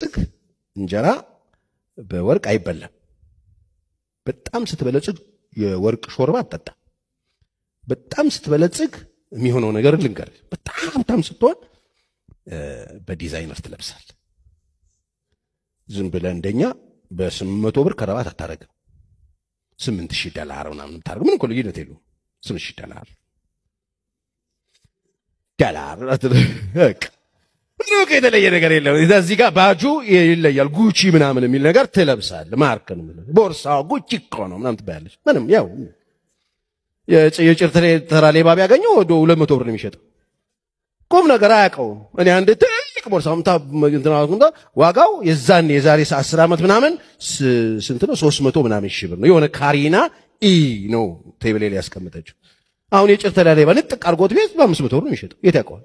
ጥግ እንጀራ በወርቅ አይበላም። በጣም ስትበለጽግ የወርቅ ሾርባ አትጠጣ። በጣም ስትበለጽግ የሚሆነው ነገር ልንገር፣ በጣም ሀብታም ስትሆን በዲዛይነር ትለብሳል። ዝም ብለህ እንደኛ በስምንት መቶ ብር ከረባት አታረግም። ስምንት ሺህ ዶላር ምናምን የምታደርገው ምን እኮ ልዩነት የለውም። ስምንት ሺህ ዶላር ዶላር ምንም የተለየ ነገር የለም። እዚህ ጋር ባጁ ይለያል። ጉቺ ምናምን የሚል ነገር ትለብሳል። ማርክ ነው ቦርሳው ጉቺ እኮ ነው ምናምን ትባያለች። ምንም ያው የጭር ተራ ሌባ ቢያገኘው ወደ ሁለት መቶ ብር ነው የሚሸጠው። ቁም ነገር አያውቀውም። እኔ አንድ ትልቅ ቦርሳ ዋጋው የዛን የዛሬ አስር ዓመት ምናምን ስንት ነው? ሶስት መቶ ምናምን ሺህ ብር ነው። የሆነ ካሪና ኢ ነው ቴብሌ ላይ ያስቀመጠችው። አሁን የጭር ተራ ሌባ ንጥቅ አድርጎት ቤት በአምስት መቶ ብር ነው የሚሸጠው። የት ያውቀዋል?